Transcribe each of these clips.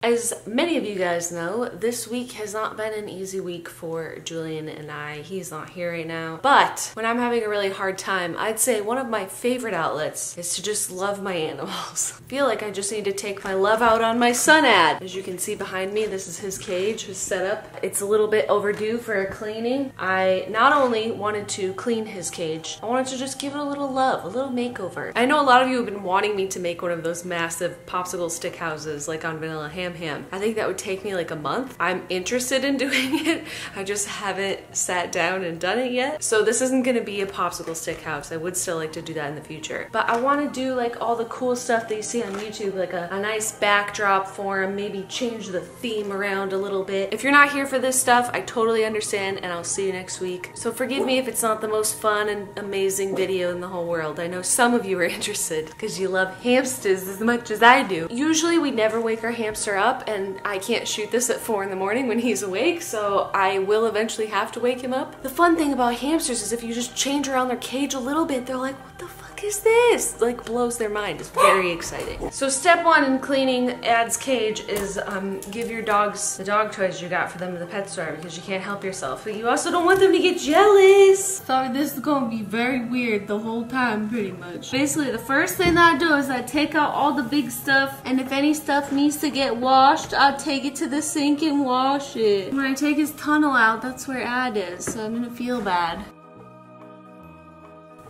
As many of you guys know, this week has not been an easy week for Julien and I. He's not here right now. But when I'm having a really hard time, I'd say one of my favorite outlets is to just love my animals. I feel like I just need to take my love out on my son Ad. As you can see behind me, this is his cage, his setup. It's a little bit overdue for a cleaning. I not only wanted to clean his cage, I wanted to just give it a little love, a little makeover. I know a lot of you have been wanting me to make one of those massive popsicle stick houses like on Vanilla Ham Ham. I think that would take me like a month. I'm interested in doing it. I just haven't sat down and done it yet. So this isn't gonna be a popsicle stick house. I would still like to do that in the future. But I wanna do like all the cool stuff that you see on YouTube, like a, a nice backdrop for him, maybe change the theme around a little bit. If you're not here for this stuff, I totally understand and I'll see you next week. So forgive me if it's not the most fun and amazing video in the whole world. I know some of you are interested because you love hamsters as much as I do. Usually we never wake our hamster up and I can't shoot this at four in the morning when he's awake, so I will eventually have to wake him up. The fun thing about hamsters is if you just change around their cage a little bit, they're like, what the fuck is this? Like blows their mind. It's very exciting. So step one in cleaning Ad's cage is um, give your dogs the dog toys you got for them at the pet store because you can't help yourself. But you also don't want them to get jealous. Sorry, this is gonna be very weird the whole time, pretty much. Basically, the first thing that I do is I take out all the big stuff, and if any stuff needs to get washed, I'll take it to the sink and wash it. When I take his tunnel out, that's where Ad is, so I'm gonna feel bad.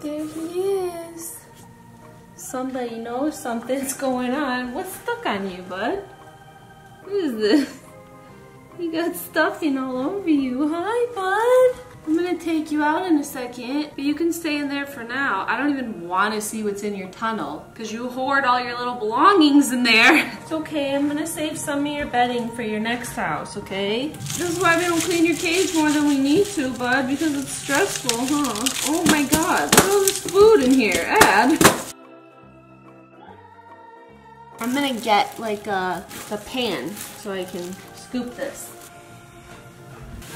There he is. Somebody knows something's going on. What's stuck on you, bud? What is this? You got stuffing all over you. Hi, bud. I'm gonna take you out in a second, but you can stay in there for now. I don't even want to see what's in your tunnel because you hoard all your little belongings in there. It's okay, I'm gonna save some of your bedding for your next house, okay? This is why we don't clean your cage more than we need to, bud, because it's stressful, huh? Oh my god, look at all this food in here. Ad. I'm gonna get like a, the pan so I can scoop this.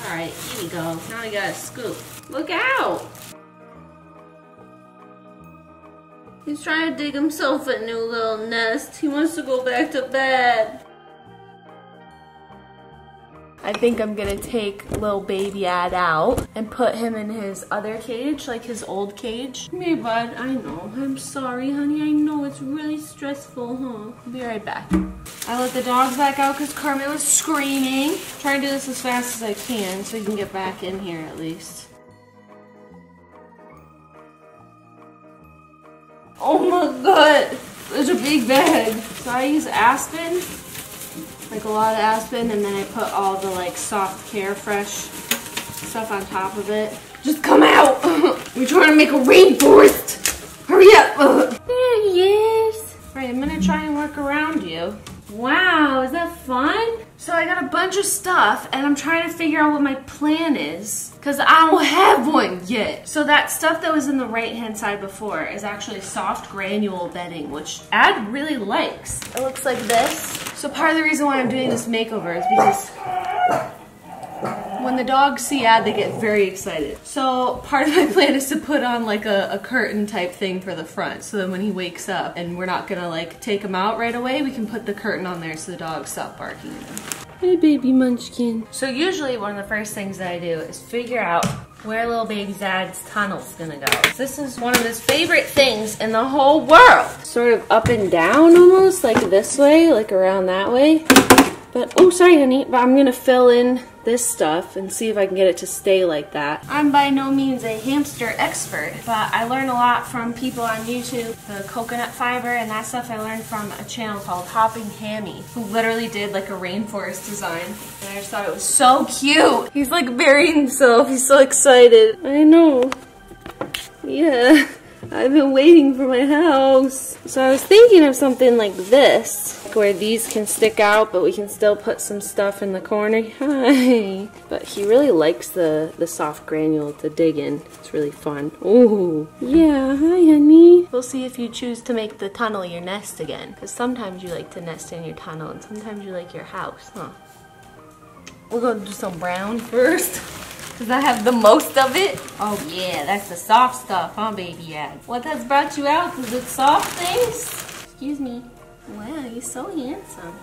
All right, here we go. Now we got a scoop. Look out! He's trying to dig himself a new little nest. He wants to go back to bed. I think I'm gonna take little baby Ad out and put him in his other cage, like his old cage. Here, bud. I know. I'm sorry, honey. I know it's really stressful, huh? I'll be right back. I let the dogs back out because Carmen was screaming. Try to do this as fast as I can so we can get back in here at least. Oh my god! There's a big bag. So I use Aspen like a lot of aspen and then I put all the like soft Carefresh stuff on top of it. Just come out! We're trying to make a rainforest! Hurry up! There he is! Alright, I'm gonna try and work around you. Wow, is that fun? So I got a bunch of stuff and I'm trying to figure out what my plan is because I don't have one yet. So that stuff that was in the right hand side before is actually soft granule bedding, which Ad really likes. It looks like this. So part of the reason why I'm doing this makeover is because when the dogs see Ad, they get very excited. So part of my plan is to put on like a, a, curtain type thing for the front so then when he wakes up and we're not gonna like take him out right away, we can put the curtain on there so the dogs stop barking. Hey baby munchkin. So usually one of the first things that I do is figure out where little baby Zad's tunnel's gonna go. This is one of his favorite things in the whole world. Sort of up and down almost, like this way, like around that way. But, oh, sorry, honey, but I'm gonna fill in this stuff and see if I can get it to stay like that. I'm by no means a hamster expert, but I learned a lot from people on YouTube. The coconut fiber and that stuff I learned from a channel called Hopping Hammy, who literally did like a rainforest design. And I just thought it was so cute. He's like burying himself. He's so excited. I know. Yeah. I've been waiting for my house. So I was thinking of something like this, where these can stick out, but we can still put some stuff in the corner. Hi. But he really likes the, the soft granule to dig in. It's really fun. Ooh. Yeah, hi, honey. We'll see if you choose to make the tunnel your nest again. Because sometimes you like to nest in your tunnel, and sometimes you like your house, huh? We're gonna do some brown first. Because I have the most of it. Oh yeah, that's the soft stuff, huh, baby Ad? What has brought you out? Is it soft things? Excuse me. Wow, you're so handsome.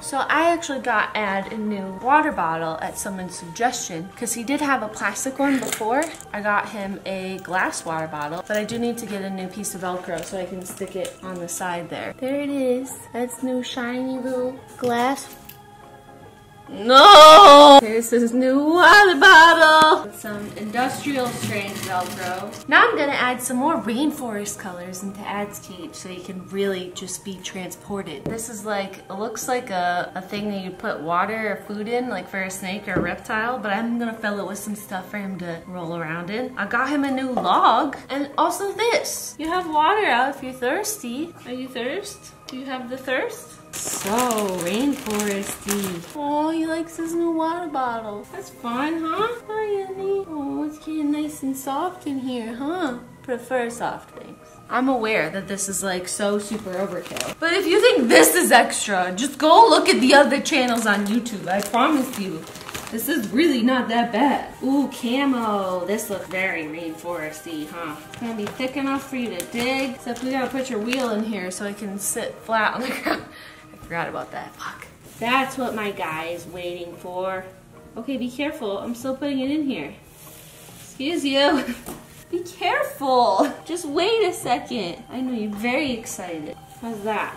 So I actually got Ad a new water bottle at someone's suggestion because he did have a plastic one before. I got him a glass water bottle, but I do need to get a new piece of Velcro so I can stick it on the side there. There it is. That's new shiny little glass no! Here's his new water bottle with some industrial strength Velcro. Now I'm gonna add some more rainforest colors into Ad's cage so he can really just be transported. This is like, it looks like a, a thing that you put water or food in, like for a snake or a reptile, but I'm gonna fill it with some stuff for him to roll around in. I got him a new log and also this. You have water out if you're thirsty. Are you thirst? Do you have the thirst? So rainforesty. Oh, he likes his new water bottle. That's fun, huh? Hi, Annie. Oh, it's getting nice and soft in here, huh? Prefer soft things. I'm aware that this is like so super overkill. But if you think this is extra, just go look at the other channels on YouTube. I promise you. This is really not that bad. Ooh, camo. This looks very rainforesty, huh? It's gonna be thick enough for you to dig. Except we gotta put your wheel in here so I can sit flat on the ground. I forgot about that. Fuck. That's what my guy is waiting for. Okay, be careful. I'm still putting it in here. Excuse you. be careful. Just wait a second. I know you're very excited. How's that?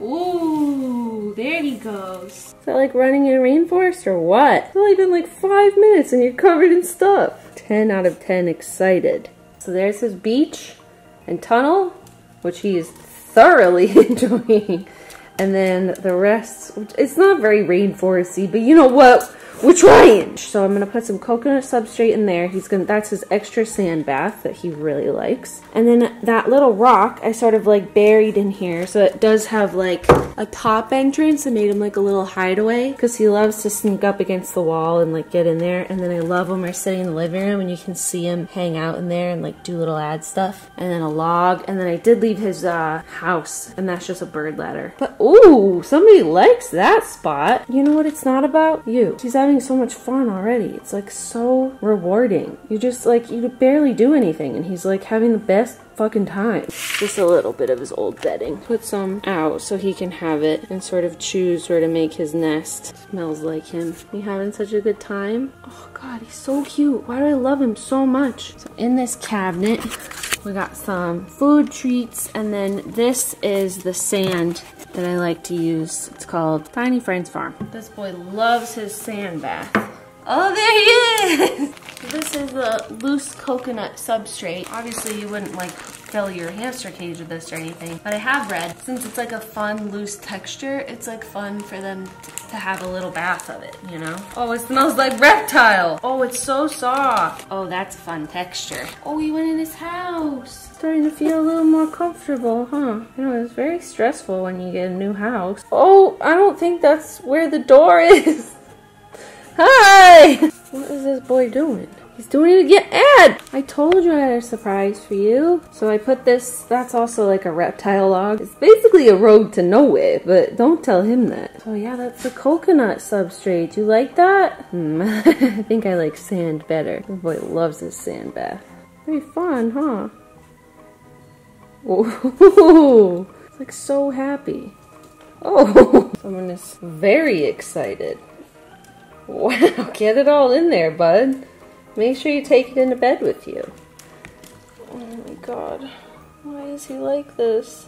Ooh, there he goes. Is that like running in a rainforest or what? It's only been like five minutes and you're covered in stuff. 10 out of 10 excited. So there's his beach and tunnel, which he is thoroughly enjoying. And then the rest, it's not very rainforesty, but you know what? We're trying. So I'm gonna put some coconut substrate in there. He's gonna, that's his extra sand bath that he really likes. And then that little rock I sort of like buried in here. So it does have like a top entrance. I made him like a little hideaway because he loves to sneak up against the wall and like get in there. And then I love when we're sitting in the living room and you can see him hang out in there and like do little Ad stuff. And then a log. And then I did leave his uh, house and that's just a bird ladder. But ooh, somebody likes that spot. You know what it's not about? You. She's having so much fun already. It's like so rewarding. You just like, you barely do anything and he's like having the best fucking time. Just a little bit of his old bedding. Put some out so he can have it and sort of choose where to make his nest. Smells like him. You having such a good time? Oh god, he's so cute. Why do I love him so much? So in this cabinet, we got some food treats and then this is the sand that I like to use. It's called Tiny Friends Farm. This boy loves his sand bath. Oh, there he is! this is a loose coconut substrate. Obviously, you wouldn't like fill your hamster cage with this or anything, but I have read since it's like a fun, loose texture, it's like fun for them to have a little bath of it, you know? Oh, it smells like reptile. Oh, it's so soft. Oh, that's a fun texture. Oh, he went in his house. Starting to feel a little more comfortable, huh? You know, it's very stressful when you get a new house. Oh, I don't think that's where the door is. Hi! What is this boy doing? He's doing it again. Ed! I told you I had a surprise for you. So I put this, that's also like a reptile log. It's basically a road to nowhere, but don't tell him that. Oh yeah, that's the coconut substrate. You like that? Hmm, I think I like sand better. The boy loves his sand bath. Very fun, huh? Oh, it's like so happy. Oh, someone is very excited. Wow, get it all in there, bud. Make sure you take it into bed with you. Oh my god. Why is he like this?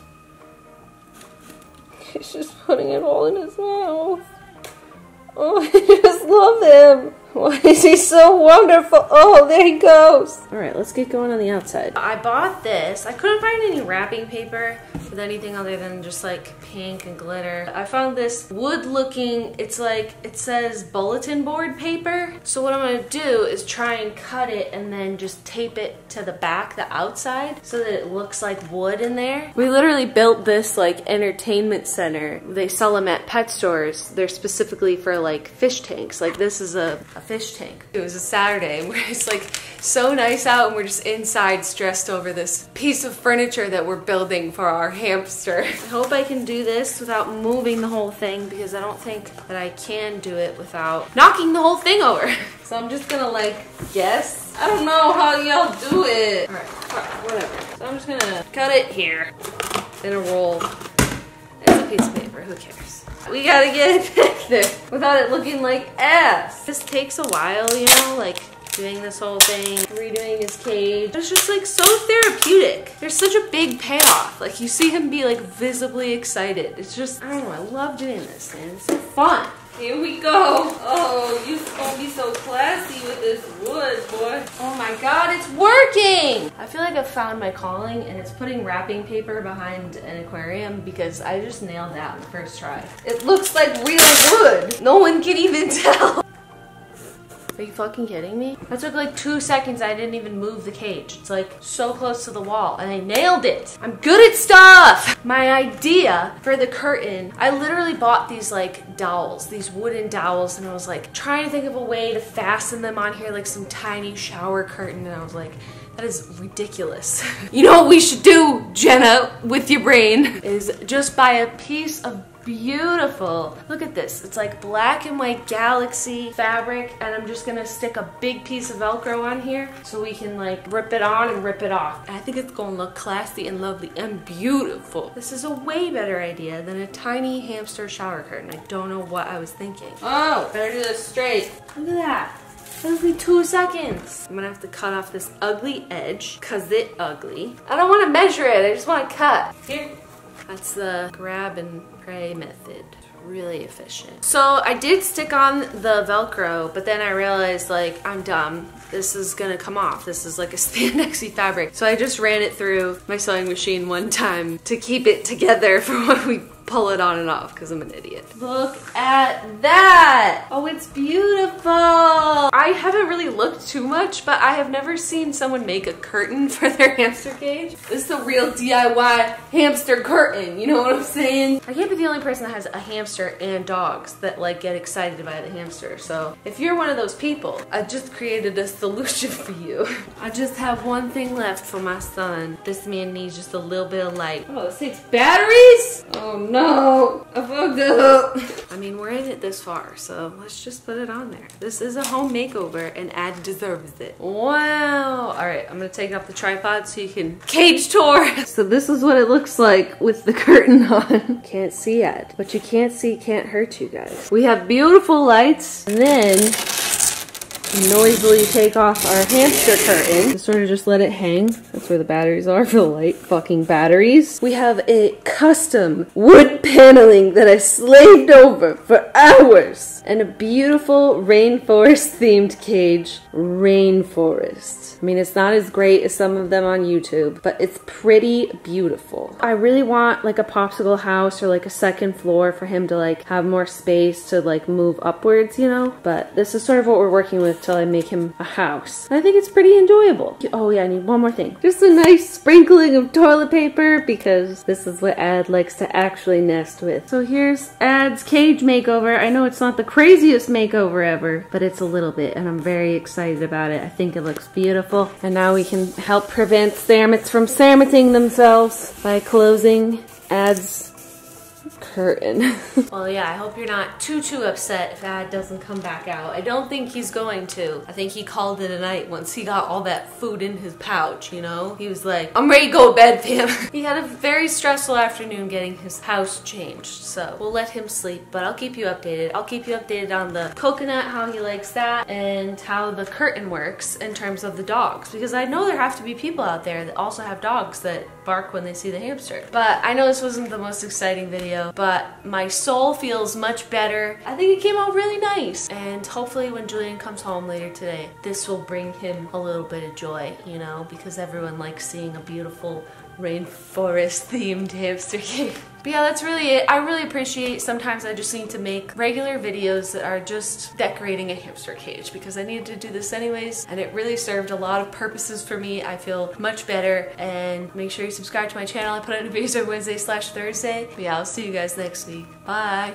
He's just putting it all in his mouth. Oh, I just love him. Why is he so wonderful? Oh, there he goes. All right, let's get going on the outside. I bought this. I couldn't find any wrapping paper with anything other than just like pink and glitter. I found this wood looking, it's like, it says bulletin board paper. So what I'm gonna do is try and cut it and then just tape it to the back, the outside, so that it looks like wood in there. We literally built this like entertainment center. They sell them at pet stores. They're specifically for like fish tanks. Like this is a, a fish tank. It was a Saturday and it's like so nice out and we're just inside stressed over this piece of furniture that we're building for our hamster. I hope I can do this without moving the whole thing because I don't think that I can do it without knocking the whole thing over. So I'm just gonna like guess. I don't know how y'all do it. All right, whatever. So I'm just gonna cut it here in a roll. Piece of paper, who cares? We gotta get it there without it looking like ass. This takes a while, you know, like doing this whole thing, redoing his cage. It's just like so therapeutic. There's such a big payoff. Like you see him be like visibly excited. It's just, I don't know, I love doing this, man. It's so fun. Here we go. Oh, you're gonna be so classy with this wood, boy. Oh my god, it's working! I feel like I've found my calling and it's putting wrapping paper behind an aquarium because I just nailed that on the first try. It looks like real wood. No one can even tell. Are you fucking kidding me? That took like two seconds. I didn't even move the cage. It's like so close to the wall and I nailed it. I'm good at stuff. My idea for the curtain, I literally bought these like dowels, these wooden dowels and I was like trying to think of a way to fasten them on here like some tiny shower curtain and I was like, that is ridiculous. you know what we should do, Jenna, with your brain, is just buy a piece of beautiful. Look at this. It's like black and white galaxy fabric and I'm just gonna stick a big piece of Velcro on here so we can like rip it on and rip it off. I think it's gonna look classy and lovely and beautiful. This is a way better idea than a tiny hamster shower curtain. I don't know what I was thinking. Oh, better do this straight. Look at that. Took me two seconds. I'm gonna have to cut off this ugly edge, cause it ugly. I don't wanna measure it, I just wanna cut. Here. That's the grab and pray method. Really efficient. So I did stick on the Velcro, but then I realized like, I'm dumb. This is gonna come off. This is like a spandexy fabric. So I just ran it through my sewing machine one time to keep it together for when we pull it on and off because I'm an idiot. Look at that! Oh, it's beautiful! I haven't really looked too much, but I have never seen someone make a curtain for their hamster cage. This is a real DIY hamster curtain, you know what I'm saying? I can't be the only person that has a hamster and dogs that like get excited by the hamster. So if you're one of those people, I just created a solution for you. I just have one thing left for my son. This man needs just a little bit of light. Oh, takes batteries? Oh no. No, I fucked up. I mean, we're in it this far, so let's just put it on there. This is a home makeover and Ad deserves it. Wow. All right, I'm gonna take off the tripod so you can cage tour. So this is what it looks like with the curtain on. Can't see Ad. What you can't see can't hurt you guys. We have beautiful lights and then noisily take off our hamster curtain. Just sort of just let it hang. That's where the batteries are for the light fucking batteries. We have a custom wood paneling that I slaved over for hours. And a beautiful rainforest themed cage. Rainforest. I mean, it's not as great as some of them on YouTube, but it's pretty beautiful. I really want like a popsicle house or like a second floor for him to like have more space to like move upwards, you know? But this is sort of what we're working with till I make him a house. I think it's pretty enjoyable. Oh yeah, I need one more thing. Just a nice sprinkling of toilet paper because this is what Ad likes to actually nest with. So here's Ad's cage makeover. I know it's not the craziest makeover ever, but it's a little bit and I'm very excited about it. I think it looks beautiful. And now we can help prevent Kermits from Kermiting themselves by closing Ad's curtain. well, yeah, I hope you're not too, too upset if Ad doesn't come back out. I don't think he's going to. I think he called it a night once he got all that food in his pouch, you know? He was like, I'm ready to go to bed, fam. he had a very stressful afternoon getting his house changed, so we'll let him sleep, but I'll keep you updated. I'll keep you updated on the coconut, how he likes that, and how the curtain works in terms of the dogs, because I know there have to be people out there that also have dogs that bark when they see the hamster. But I know this wasn't the most exciting video, but my soul feels much better. I think it came out really nice. And hopefully when Julien comes home later today, this will bring him a little bit of joy, you know, because everyone likes seeing a beautiful rainforest themed hamster cave. But yeah, that's really it. I really appreciate sometimes I just need to make regular videos that are just decorating a hamster cage because I needed to do this anyways and it really served a lot of purposes for me. I feel much better and make sure you subscribe to my channel. I put out new videos Wednesday slash Thursday. But yeah, I'll see you guys next week. Bye.